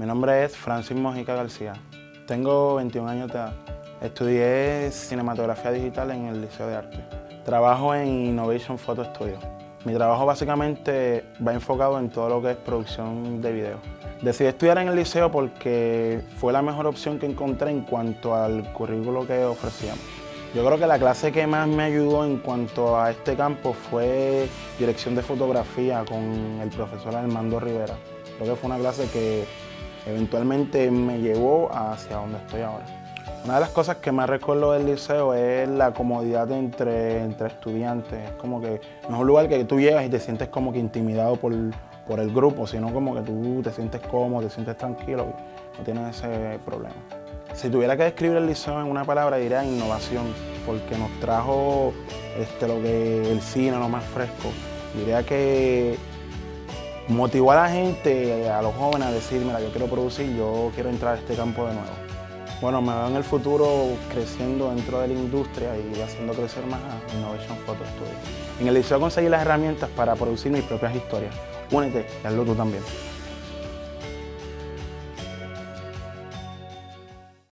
Mi nombre es Francis Mojica García. Tengo 21 años de edad. Estudié cinematografía digital en el Liceo de Arte. Trabajo en Innovation Photo Studio. Mi trabajo básicamente va enfocado en todo lo que es producción de video. Decidí estudiar en el liceo porque fue la mejor opción que encontré en cuanto al currículo que ofrecíamos. Yo creo que la clase que más me ayudó en cuanto a este campo fue dirección de fotografía con el profesor Armando Rivera. Creo que fue una clase que eventualmente me llevó hacia donde estoy ahora. Una de las cosas que más recuerdo del liceo es la comodidad entre, entre estudiantes. Es como que no es un lugar que tú llegas y te sientes como que intimidado por, por el grupo, sino como que tú te sientes cómodo, te sientes tranquilo no tienes ese problema. Si tuviera que describir el liceo en una palabra, diría innovación, porque nos trajo este, lo que el cine, lo más fresco. Diría que motivó a la gente, a los jóvenes a decir, mira, yo quiero producir, yo quiero entrar a este campo de nuevo. Bueno, me veo en el futuro creciendo dentro de la industria y haciendo crecer más a Innovation Photo Studio. En el liceo conseguí las herramientas para producir mis propias historias. Únete y hazlo tú también.